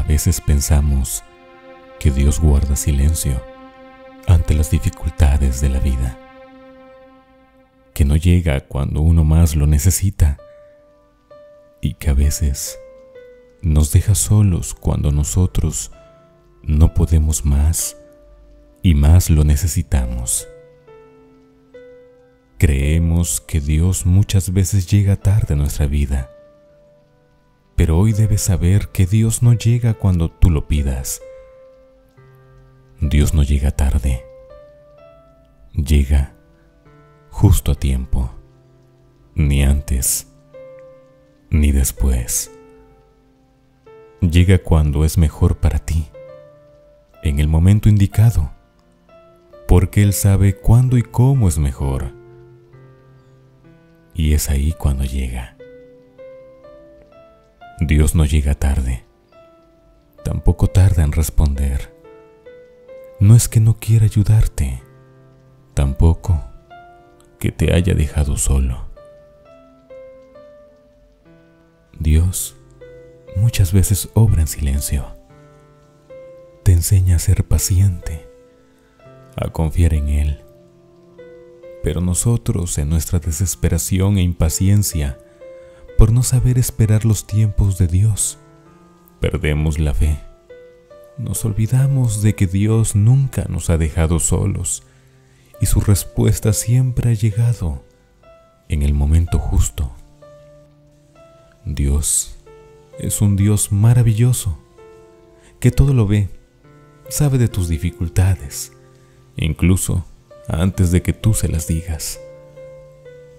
A veces pensamos que Dios guarda silencio ante las dificultades de la vida, que no llega cuando uno más lo necesita y que a veces nos deja solos cuando nosotros no podemos más y más lo necesitamos. Creemos que Dios muchas veces llega tarde a nuestra vida, pero hoy debes saber que Dios no llega cuando tú lo pidas. Dios no llega tarde, llega justo a tiempo, ni antes ni después. Llega cuando es mejor para ti, en el momento indicado, porque Él sabe cuándo y cómo es mejor. Y es ahí cuando llega. Dios no llega tarde, tampoco tarda en responder. No es que no quiera ayudarte, tampoco que te haya dejado solo. Dios muchas veces obra en silencio. Te enseña a ser paciente, a confiar en Él. Pero nosotros, en nuestra desesperación e impaciencia, por no saber esperar los tiempos de Dios, perdemos la fe. Nos olvidamos de que Dios nunca nos ha dejado solos y su respuesta siempre ha llegado en el momento justo. Dios es un Dios maravilloso, que todo lo ve, sabe de tus dificultades, incluso antes de que tú se las digas.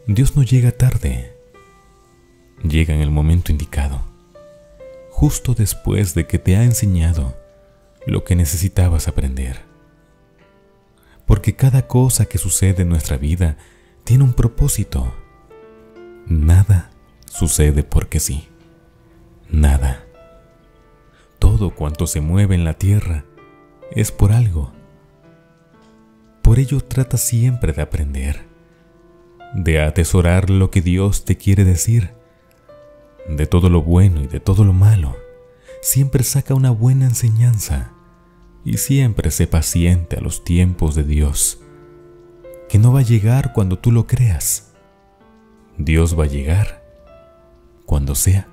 Dios no llega tarde, llega en el momento indicado, justo después de que te ha enseñado lo que necesitabas aprender. Porque cada cosa que sucede en nuestra vida tiene un propósito. Nada sucede porque sí. Nada. Todo cuanto se mueve en la tierra es por algo. Por ello trata siempre de aprender, de atesorar lo que Dios te quiere decir, de todo lo bueno y de todo lo malo. Siempre saca una buena enseñanza y siempre sé paciente a los tiempos de Dios, que no va a llegar cuando tú lo creas. Dios va a llegar cuando sea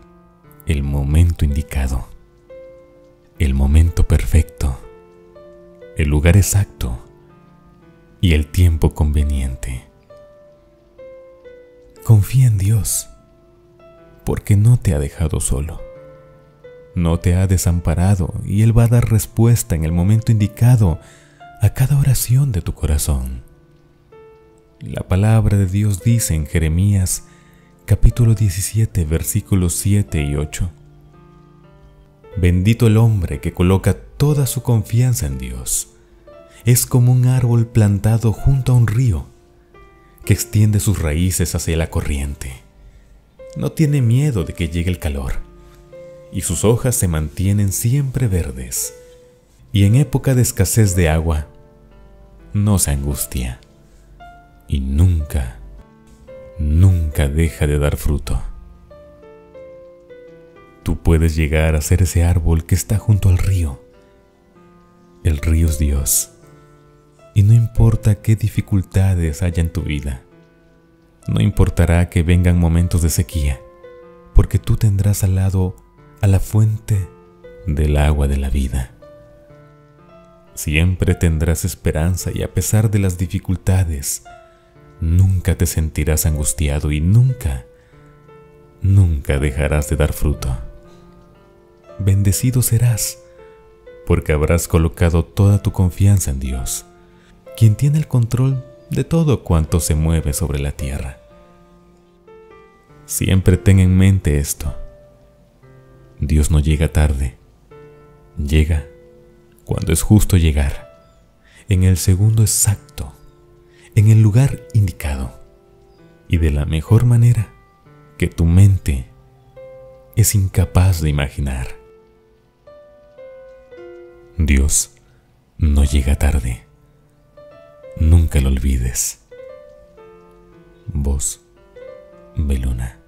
el momento indicado, el momento perfecto, el lugar exacto y el tiempo conveniente. Confía en Dios, porque no te ha dejado solo, no te ha desamparado y Él va a dar respuesta en el momento indicado a cada oración de tu corazón. La palabra de Dios dice en Jeremías capítulo 17, versículos 7 y 8. Bendito el hombre que coloca toda su confianza en Dios. Es como un árbol plantado junto a un río, que extiende sus raíces hacia la corriente. No tiene miedo de que llegue el calor, y sus hojas se mantienen siempre verdes. Y en época de escasez de agua, no se angustia, y nunca nunca deja de dar fruto. Tú puedes llegar a ser ese árbol que está junto al río. El río es Dios. Y no importa qué dificultades haya en tu vida, no importará que vengan momentos de sequía, porque tú tendrás al lado a la fuente del agua de la vida. Siempre tendrás esperanza y a pesar de las dificultades, nunca te sentirás angustiado y nunca, nunca dejarás de dar fruto. Bendecido serás, porque habrás colocado toda tu confianza en Dios, quien tiene el control de todo cuanto se mueve sobre la tierra. Siempre ten en mente esto. Dios no llega tarde, llega cuando es justo llegar, en el segundo exacto en el lugar indicado y de la mejor manera que tu mente es incapaz de imaginar. Dios no llega tarde. Nunca lo olvides. Beluna.